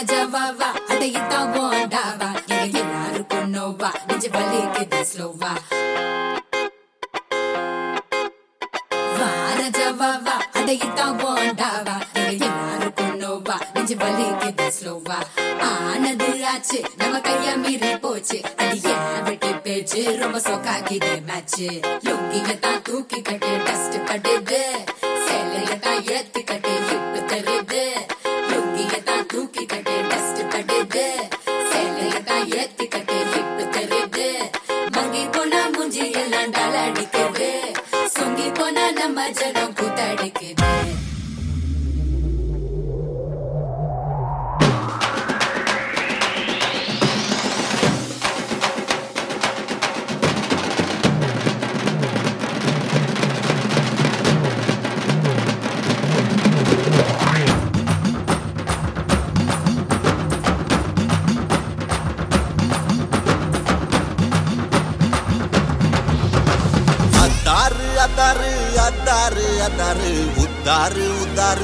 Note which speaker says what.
Speaker 1: ரஜவாவா அடையித்தான் போண்டாவா எங்க எல்லாருக்கும் நோவா நெஞ்சு வலிக்குது ஸ்லோவா. வாரஜவாவா அடையித்தான் போண்டாவா எங்க எல்லாருக்கும் நோவா நெஞ்சு வலிக்குது ஸ்லோவா. ஆனது ஆச்சு நம்ம கைய மீறி போச்சு. அது ஏன் வெட்டி பேச்சு ரொம்ப சோக்காக்கிது மேட்ச் லுங்கிய தான் தூக்கி கட்டு டஸ்ட் தான் ஏத்து கட்டு தருது லுங்கிய கண்டால் எல்லாம் டல அடிக்குது சொங்கி போனா நம்ம ஜனம் கூத்தடிக்குது.
Speaker 2: अतार अतार अतार उतार उतार